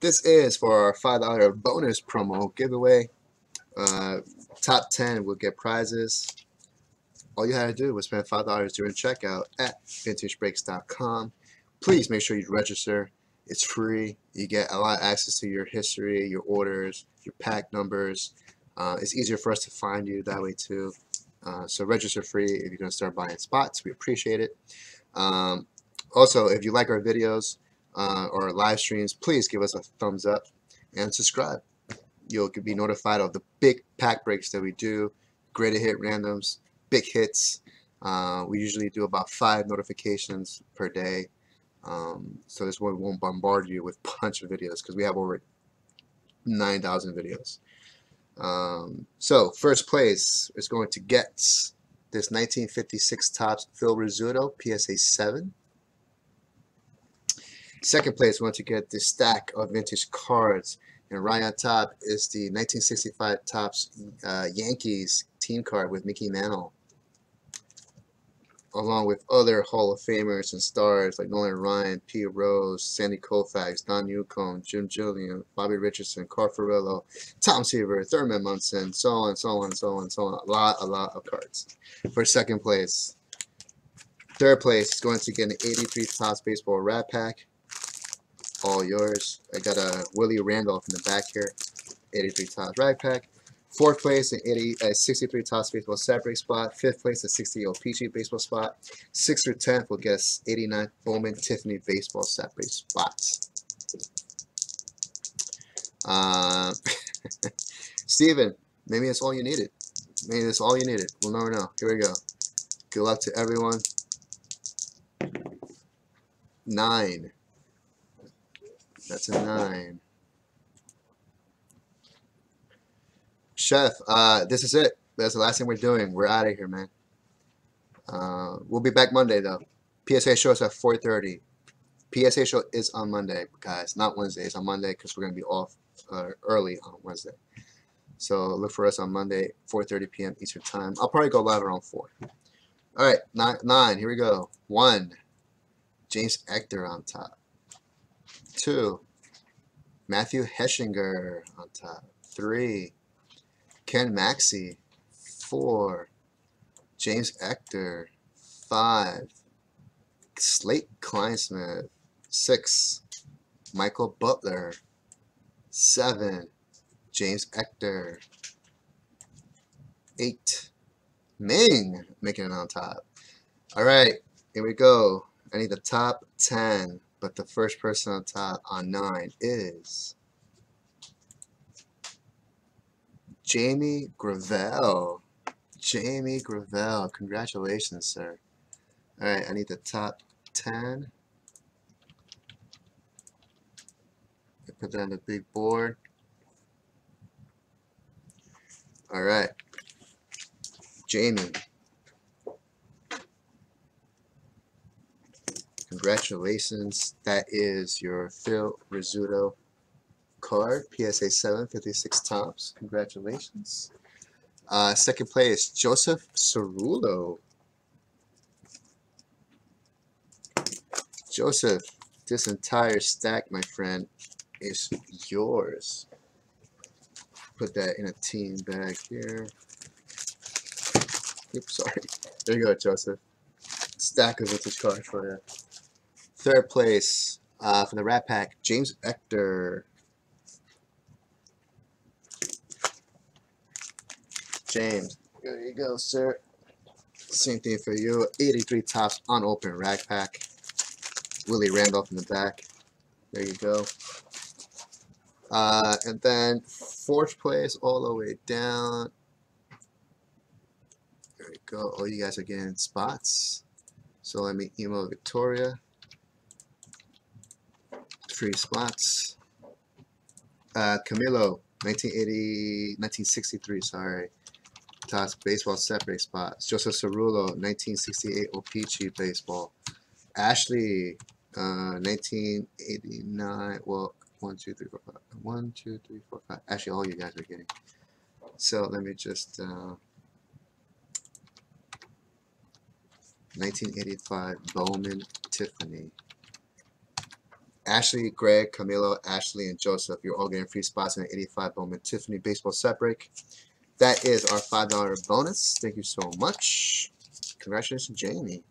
This is for our $5 bonus promo giveaway. Uh, top 10 will get prizes. All you had to do was spend $5 during checkout at vintagebreaks.com. Please make sure you register. It's free. You get a lot of access to your history, your orders, your pack numbers. Uh, it's easier for us to find you that way too. Uh, so register free if you're going to start buying spots. We appreciate it. Um, also, if you like our videos uh, or live streams, please give us a thumbs up and subscribe. You'll be notified of the big pack breaks that we do, greater hit randoms, big hits. Uh, we usually do about five notifications per day. Um, so this we won't bombard you with a bunch of videos because we have over 9,000 videos. Um, so first place is going to get this 1956 Topps Phil Rizzuto PSA 7. Second place, want to get this stack of vintage cards. And right on top is the 1965 Topps uh, Yankees team card with Mickey Mantle along with other Hall of Famers and stars like Nolan Ryan, P. Rose, Sandy Koufax, Don Newcombe, Jim Gilliam, Bobby Richardson, Carl Furillo, Tom Seaver, Thurman Munson, so on, so on, so on, so on. A lot, a lot of cards for second place. Third place is going to get an 83 Topps Baseball Rack Pack. All yours. I got a Willie Randolph in the back here. 83 Topps Rack Pack. Fourth place, an 80, uh, 63 Topps baseball separate spot. Fifth place, a 60 OPC baseball spot. Sixth through tenth, we'll guess 89 Bowman Tiffany baseball separate spots. Uh, Steven, maybe that's all you needed. Maybe that's all you needed. We'll never know. Here we go. Good luck to everyone. Nine. That's a nine. Chef, uh, this is it. That's the last thing we're doing. We're out of here, man. Uh, we'll be back Monday, though. PSA show is at 4.30. PSA show is on Monday, guys. Not Wednesday. It's on Monday because we're going to be off uh, early on Wednesday. So look for us on Monday, 4.30 p.m. Eastern Time. I'll probably go live around 4. All right, nine, nine. Here we go. One, James Ector on top. Two, Matthew Heschinger on top. Three, Ken Maxey, four. James Ector, five. Slate Kleinsmith, six. Michael Butler, seven. James Ector, eight. Ming making it on top. All right, here we go. I need the top 10, but the first person on top on nine is Jamie Gravel. Jamie Gravel. Congratulations, sir. All right, I need the top 10. Put that on the big board. All right. Jamie. Congratulations. That is your Phil Rizzuto card, PSA 7, 56 Topps. Congratulations. Uh, second place, Joseph Cerulo. Joseph, this entire stack, my friend, is yours. Put that in a team bag here. Oops, sorry. There you go, Joseph. Stack of vintage cards for you. Third place uh, for the Rack Pack, James Ector. James. There you go, sir. Same thing for you. 83 Topps unopened Rack pack. Willie Randolph in the back. There you go. Uh, and then fourth place all the way down. There you go. Oh, you guys are getting spots. So let me email Victoria. Three spots. Uh, Camilo, 1980, 1963, sorry. Topps baseball separate spots. Joseph Cerulo, 1968 O-Pee-Chee baseball. Ashley, uh, 1989. Well, one, two, three, four, five. One, two, three, four, five. Actually, all you guys are getting. So let me just. Uh, 1985 Bowman Tiffany. Ashley, Greg, Camilo, Ashley, and Joseph. You're all getting free spots in the 85 Bowman Tiffany Baseball Set Break. That is our $5 bonus. Thank you so much. Congratulations, Jamie.